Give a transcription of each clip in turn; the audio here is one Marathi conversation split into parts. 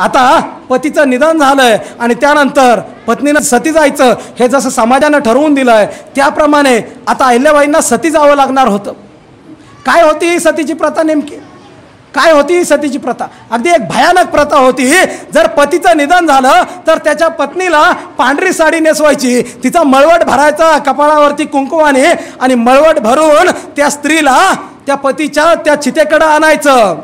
आता पतीचं निधन झालंय आणि त्यानंतर पत्नीनं सती जायचं हे जसं समाजानं ठरवून दिलंय त्याप्रमाणे आता अहिल्याबाईंना सती जावं लागणार होतं. काय होती ही सतीची प्रथा नेमकी? काय होती ही सतीची प्रथा? अगदी एक भयानक प्रथा होती जर पतीचं निधन झालं तर त्याच्या पत्नीला पांढरी साडी नेसवायची. तिचा मळवट भरायचा कपाळावरती कुंकुमाने आणि मळवट भरून त्या स्त्रीला त्या पतीच्या त्या चितेकडं आणायचं.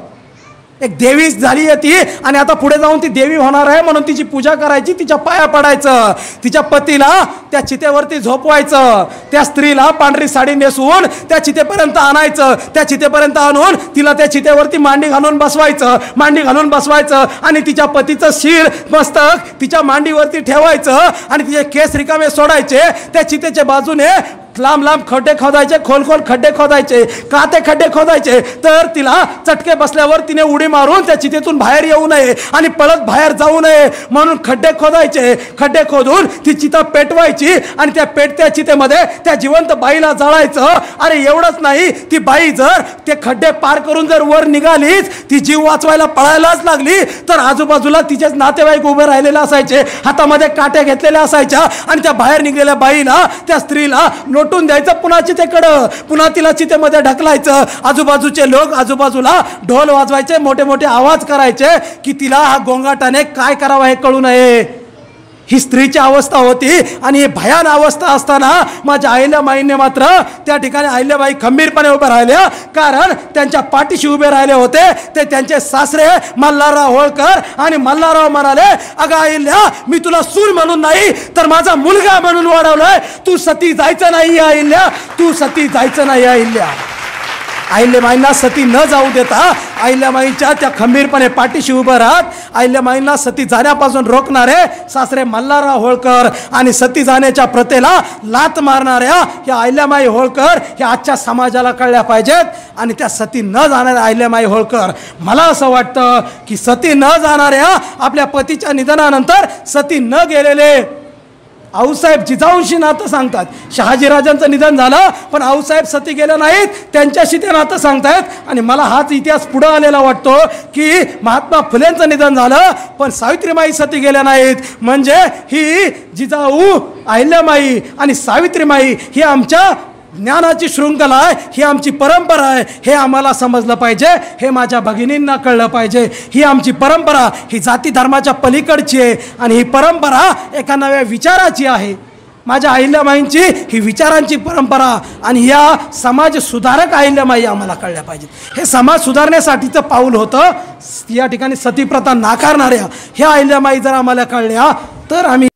एक देवी झाली आहे ती आणि आता पुढे जाऊन ती देवी होणार आहे म्हणून तिची पूजा करायची तिच्या पाया पडायचं. तिच्या पतीला त्या चितेवरती झोपवायचं. त्या स्त्रीला पांढरी साडी नेसून त्या चितेपर्यंत आणायचं. त्या चितेपर्यंत आणून तिला त्या चितेवरती मांडी घालून बसवायचं. मांडी घालून बसवायचं आणि तिच्या पतीचं शिर मस्तक तिच्या मांडीवरती ठेवायचं आणि तिचे केस रिकामे सोडायचे. त्या चितेच्या बाजूने लांब लांब खड्डे खोदायचे खोल खोल खड्डे खोदायचे का ते खड्डे खोदायचे. तर तिला चटके बसल्यावर तिने उडी मारून त्या चितेतून बाहेर येऊ नये आणि पळत बाहेर जाऊ नये. म्हणून खड्डे खोदायचे. खड्डे खोदून ती चिता पेटवायची आणि त्या पेटत्या चितेमध्ये त्या जिवंत बाईला जाळायचं. अरे एवढंच नाही ती बाई जर ते खड्डे पार करून जर वर निघालीच ती जीव वाचवायला पळायलाच लागली तर आजूबाजूला तिचेच नातेवाईक उभे राहिलेले असायचे. हातामध्ये काट्या घेतलेल्या असायच्या आणि त्या बाहेर निघलेल्या बाईला त्या स्त्रीला लोटून द्यायचं पुन्हा चितेकडं. पुन्हा तिला चितेमध्ये ढकलायचं. आजूबाजूचे लोक आजूबाजूला ढोल वाजवायचे मोठे मोठे आवाज करायचे की तिला हा गोंगाटाने काय करावं हे कळू नये. ही स्त्रीची अवस्था होती आणि ही भयान अवस्था असताना माझ्या अहिल्याबाईंनी मात्र त्या ठिकाणी अहिल्याबाई खंबीरपणे उभे राहिल्या. कारण त्यांच्या पाठीशी उभे राहिले होते. ते त्यांचे सासरे मल्हारराव होळकर आणि मल्हारराव म्हणाले अगं अहिल्या मी तुला सूर म्हणून नाही तर माझा मुलगा म्हणून वाढवलाय. तू सती जायचं नाही अहिल्या तू सती जायचं नाही अहिल्या अहिल्यामाईंना सती न जाऊ देता अहिल्याबाईंच्या त्या खंबीरपणे पाठीशी उभं राहत अहिल्यामाईंना सती जाण्यापासून रोखणारे सासरे मल्हारराव होळकर आणि सती जाण्याच्या प्रथेला लात मारणाऱ्या ह्या अहिल्यामाई होळकर ह्या आजच्या समाजाला कळल्या पाहिजेत. आणि त्या सती न जाणाऱ्या अहिल्यामाई होळकर मला असं वाटतं की सती न जाणाऱ्या आपल्या पतीच्या निधनानंतर सती न गेलेले आऊसाहेब जिजाऊंशी नातं सांगतात. शहाजीराजांचं निधन झालं पण आऊसाहेब सती गेले नाहीत त्यांच्याशी ते नातं सांगतायत. आणि मला हाच इतिहास पुढं आलेला वाटतो की महात्मा फुलेंचं निधन झालं पण सावित्रीमाई सती गेल्या नाहीत. म्हणजे ही जिजाऊ अहिल्यामाई आणि सावित्रीमाई ही आमच्या ज्ञानाची शृंखला आहे ही आमची परंपरा आहे हे आम्हाला समजलं पाहिजे हे माझ्या भगिनींना कळलं पाहिजे. ही आमची परंपरा ही जाती धर्माच्या पलीकडची आहे आणि ही परंपरा एका नव्या विचाराची आहे. माझ्या अहिल्यामाईंची ही विचारांची परंपरा आणि या समाज सुधारक अहिल्यामाई आम्हाला कळल्या पाहिजेत. हे समाज सुधारण्यासाठीचं पाऊल होतं या ठिकाणी सतीप्रथा नाकारणाऱ्या ह्या अहिल्यामाई जर आम्हाला कळल्या तर आम्ही